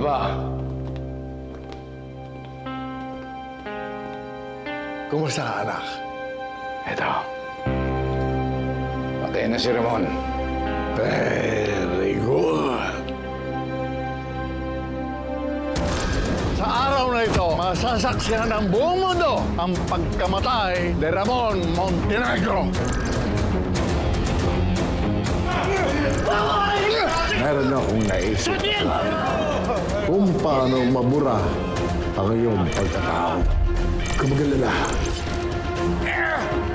ba? Kumusta ka, anak? Ito. Patay na si Ramon. Very good. Sa araw na ito, masasaksihan ng buong mundo ang pagkamatay ni Ramon Montenegro. Meron akong naisip kung paano mabura ang iyong pagkatao. Kumagalala.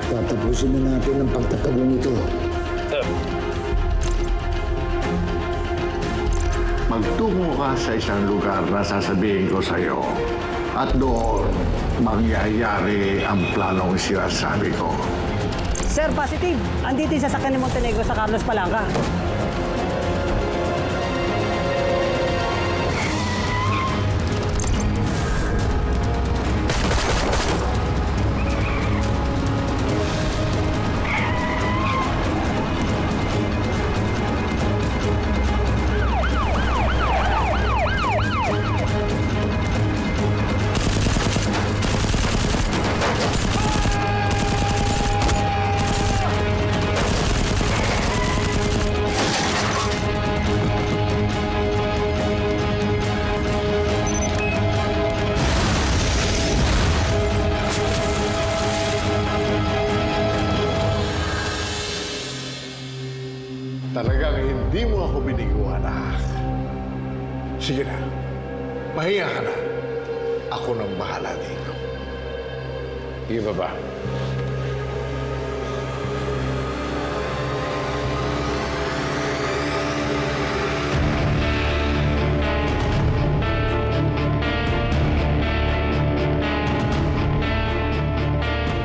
Tatapusin na natin ang pagtatagong ito. Magtungo ka sa isang lugar na sasabihin ko sa iyo. At doon, mangyayari ang planong sinasabi ko. Sir, positive. Andito yung sasakyan ni Montenegro sa Carlos Palanca. Talagang hindi mo ako binigo, anak. Sige na. Mahiya ka na. Ako nang bahala dito. Sige, Papa.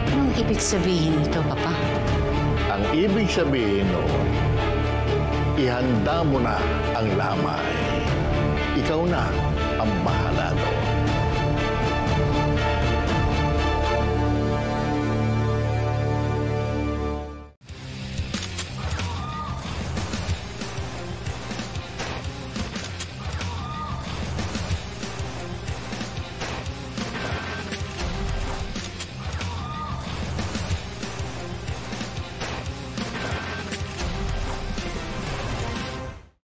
Anong ibig sabihin nito, Papa? Ang ibig sabihin noon, ihanda mo na ang lamay. Ikaw na ang bahala doon.